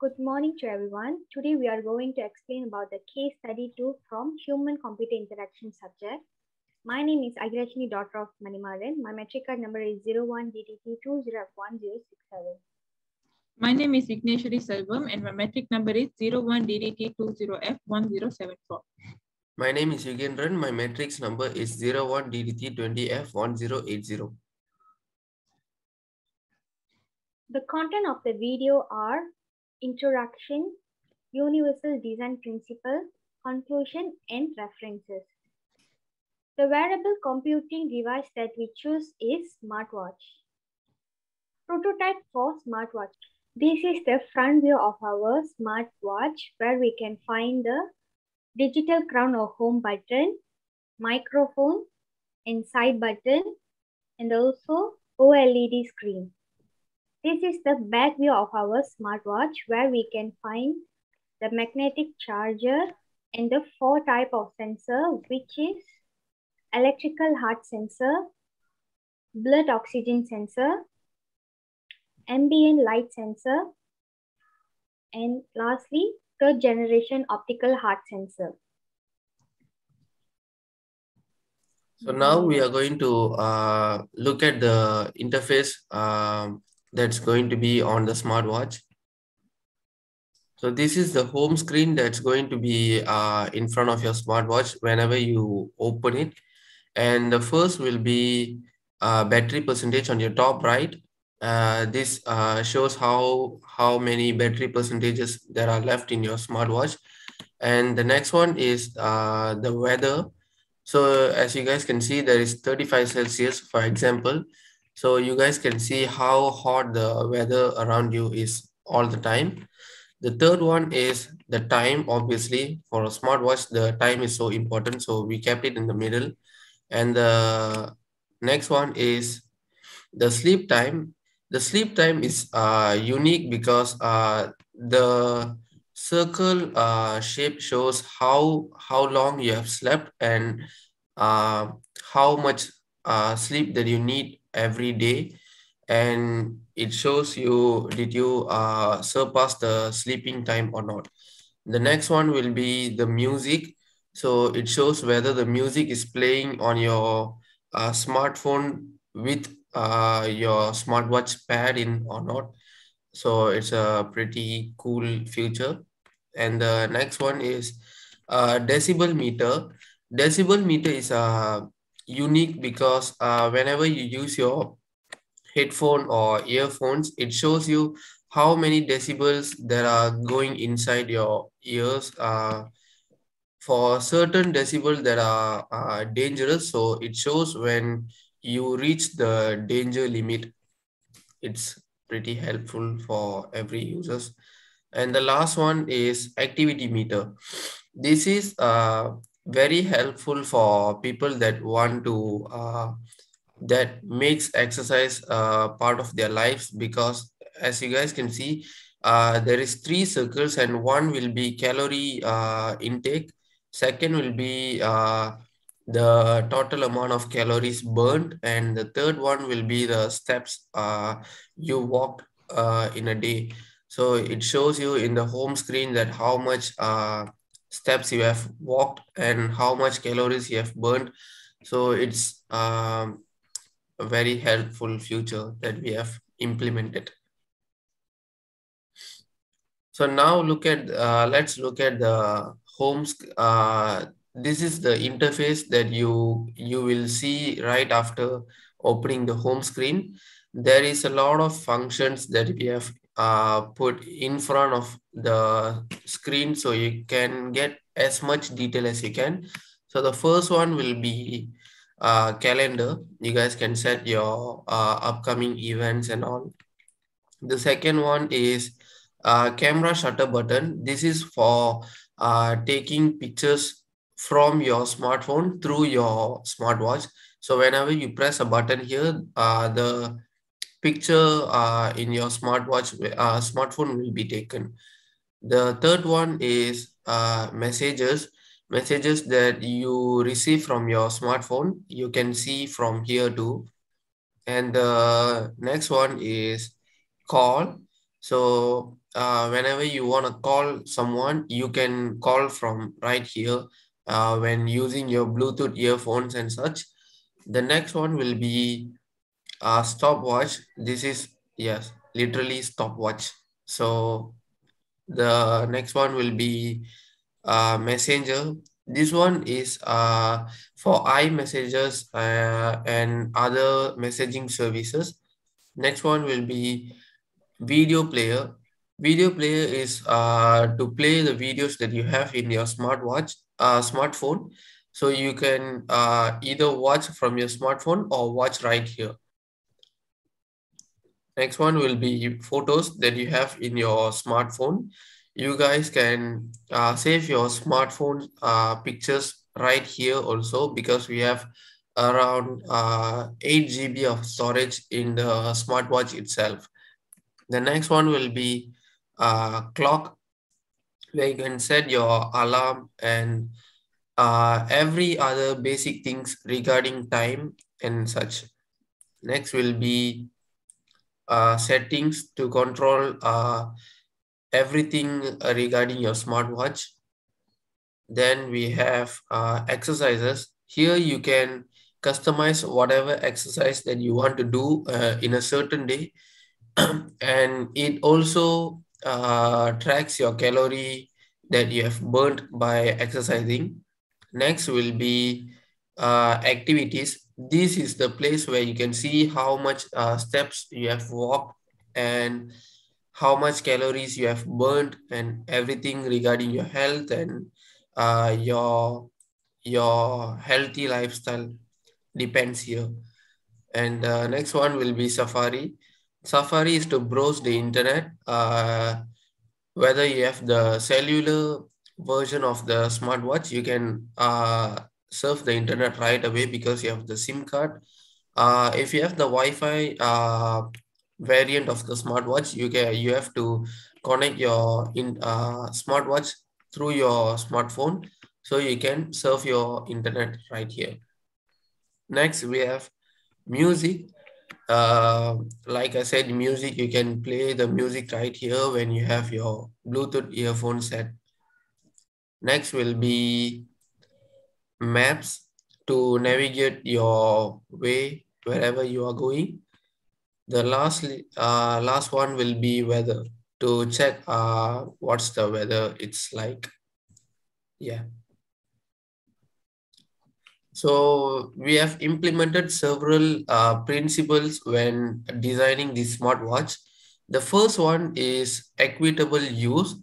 Good morning to everyone. Today we are going to explain about the case study 2 from human-computer interaction subject. My name is Agirashini, daughter of Manimaran. My metric card number is 01DDT20F1067. My name is Vigneshwari Selvam and my metric number is 01DDT20F1074. My name is Yugendran. My matrix number is 01DDT20F1080. The content of the video are introduction, universal design principle, conclusion, and references. The wearable computing device that we choose is smartwatch. Prototype for smartwatch. This is the front view of our smartwatch where we can find the digital crown or home button, microphone, and side button, and also OLED screen. This is the back view of our smartwatch where we can find the magnetic charger and the four type of sensor which is electrical heart sensor, blood oxygen sensor, ambient light sensor, and lastly, third generation optical heart sensor. So now we are going to uh, look at the interface um, that's going to be on the smartwatch. So this is the home screen that's going to be uh, in front of your smartwatch whenever you open it. And the first will be uh, battery percentage on your top right. Uh, this uh, shows how, how many battery percentages there are left in your smartwatch. And the next one is uh, the weather. So as you guys can see, there is 35 Celsius, for example. So you guys can see how hot the weather around you is all the time. The third one is the time, obviously, for a smartwatch, the time is so important. So we kept it in the middle. And the next one is the sleep time. The sleep time is uh, unique because uh, the circle uh, shape shows how, how long you have slept and uh, how much uh, sleep that you need every day. And it shows you did you uh, surpass the sleeping time or not. The next one will be the music. So it shows whether the music is playing on your uh, smartphone with uh, your smartwatch pad in or not. So it's a pretty cool feature and the next one is uh, decibel meter. Decibel meter is a unique because uh, whenever you use your headphone or earphones, it shows you how many decibels there are going inside your ears. Uh, for certain decibels that are uh, dangerous, so it shows when you reach the danger limit. It's pretty helpful for every users. And the last one is activity meter. This is uh, very helpful for people that want to uh, that makes exercise uh, part of their lives because as you guys can see uh, there is three circles and one will be calorie uh, intake. Second will be uh, the total amount of calories burned and the third one will be the steps uh, you walked uh, in a day. So it shows you in the home screen that how much steps you have walked and how much calories you have burned. So it's um, a very helpful feature that we have implemented. So now look at, uh, let's look at the homes. Uh, this is the interface that you, you will see right after opening the home screen. There is a lot of functions that we have uh, put in front of the screen so you can get as much detail as you can. So the first one will be uh, calendar. You guys can set your uh, upcoming events and all. The second one is uh, camera shutter button. This is for uh, taking pictures from your smartphone through your smartwatch. So whenever you press a button here, uh, the picture uh, in your smartwatch uh, smartphone will be taken. The third one is uh, messages. Messages that you receive from your smartphone, you can see from here too. And the next one is call. So uh, whenever you want to call someone, you can call from right here uh, when using your Bluetooth earphones and such. The next one will be a stopwatch. This is, yes, literally stopwatch. So the next one will be uh, messenger. This one is uh, for iMessages uh, and other messaging services. Next one will be video player. Video player is uh, to play the videos that you have in your smartwatch, uh, smartphone. So you can uh, either watch from your smartphone or watch right here. Next one will be photos that you have in your smartphone. You guys can uh, save your smartphone uh, pictures right here also because we have around uh, 8 GB of storage in the smartwatch itself. The next one will be uh, clock where you can set your alarm and uh, every other basic things regarding time and such. Next will be uh, settings to control uh, everything regarding your smartwatch. Then we have uh, exercises. Here you can customize whatever exercise that you want to do uh, in a certain day. and it also uh, tracks your calorie that you have burnt by exercising. Next will be activities this is the place where you can see how much uh, steps you have walked and how much calories you have burned and everything regarding your health and uh, your your healthy lifestyle depends here. And uh, next one will be safari. Safari is to browse the internet uh, whether you have the cellular version of the smartwatch you can uh, surf the internet right away because you have the SIM card. Uh, if you have the Wi-Fi uh, variant of the smartwatch, you can you have to connect your in uh, smartwatch through your smartphone, so you can surf your internet right here. Next, we have music. Uh, like I said, music, you can play the music right here when you have your Bluetooth earphone set. Next will be maps to navigate your way wherever you are going. The last, uh, last one will be weather to check uh, what's the weather it's like. Yeah. So we have implemented several uh, principles when designing the smartwatch. The first one is equitable use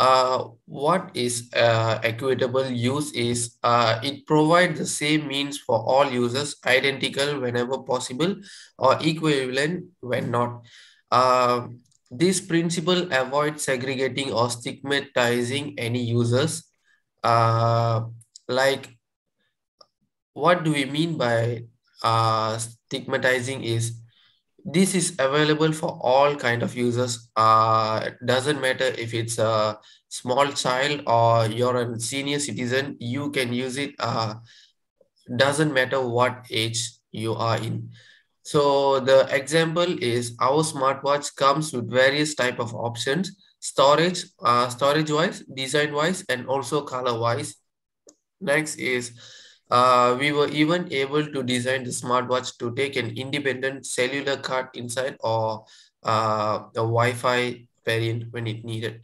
uh, what is uh, equitable use is uh, it provides the same means for all users, identical whenever possible or equivalent when not. Uh, this principle avoids segregating or stigmatizing any users. Uh, like, what do we mean by stigmatizing is this is available for all kind of users. Uh doesn't matter if it's a small child or you're a senior citizen you can use it. Uh doesn't matter what age you are in. So the example is our smartwatch comes with various type of options. Storage uh storage wise design wise and also color wise next is uh, we were even able to design the smartwatch to take an independent cellular card inside or uh, the Wi-Fi variant when it needed.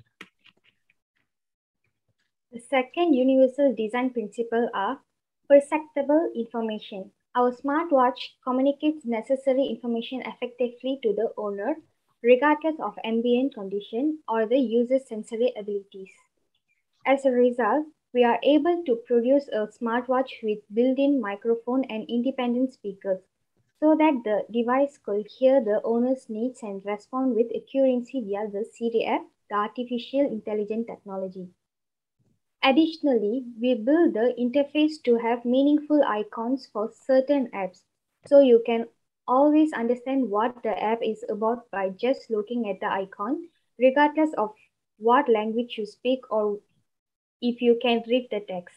The second universal design principle are perceptible information. Our smartwatch communicates necessary information effectively to the owner, regardless of ambient condition or the user's sensory abilities. As a result, we are able to produce a smartwatch with built-in microphone and independent speakers so that the device could hear the owner's needs and respond with accuracy via the CDF, the artificial intelligence technology. Additionally, we build the interface to have meaningful icons for certain apps, so you can always understand what the app is about by just looking at the icon, regardless of what language you speak or if you can read the text.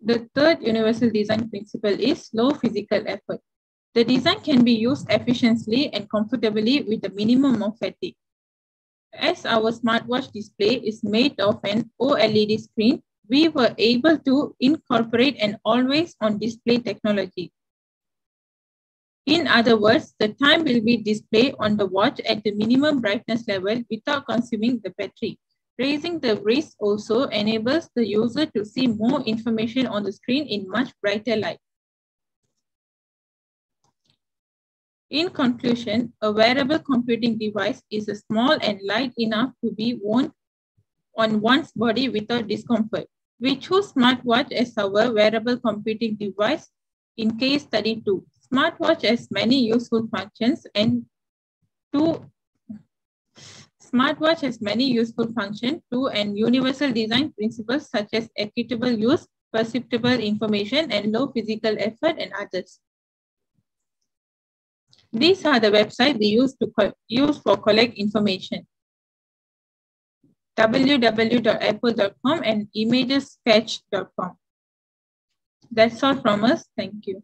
The third universal design principle is low physical effort. The design can be used efficiently and comfortably with a minimum of fatigue. As our smartwatch display is made of an OLED screen, we were able to incorporate an always-on display technology. In other words, the time will be displayed on the watch at the minimum brightness level without consuming the battery. Raising the wrist also enables the user to see more information on the screen in much brighter light. In conclusion, a wearable computing device is small and light enough to be worn on one's body without discomfort. We choose smartwatch as our wearable computing device in case study 2. Smartwatch has many useful functions and two Smartwatch has many useful functions too and universal design principles such as equitable use, perceptible information, and low physical effort and others. These are the websites we use to use for collect information. www.apple.com and imagesketch.com. That's all from us. Thank you.